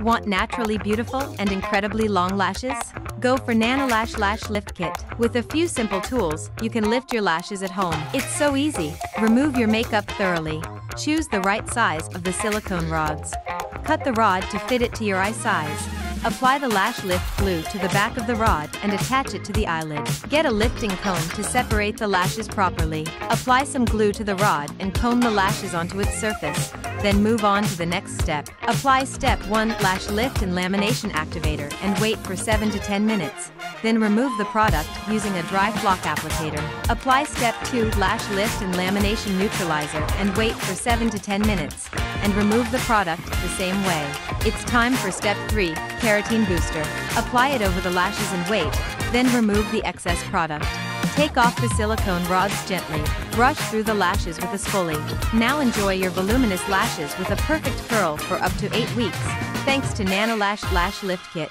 Want naturally beautiful and incredibly long lashes? Go for Nanolash Lash Lift Kit. With a few simple tools, you can lift your lashes at home. It's so easy. Remove your makeup thoroughly. Choose the right size of the silicone rods. Cut the rod to fit it to your eye size. Apply the lash lift glue to the back of the rod and attach it to the eyelid. Get a lifting comb to separate the lashes properly. Apply some glue to the rod and comb the lashes onto its surface. Then move on to the next step. Apply step 1 lash lift and lamination activator and wait for 7 to 10 minutes. Then remove the product using a dry flock applicator. Apply step 2 lash lift and lamination neutralizer and wait for 7 to 10 minutes. And remove the product the same way. It's time for step 3 keratin booster. Apply it over the lashes and wait, then remove the excess product. Take off the silicone rods gently, brush through the lashes with a spoolie. Now enjoy your voluminous lashes with a perfect curl for up to 8 weeks, thanks to Nanolash Lash Lift Kit.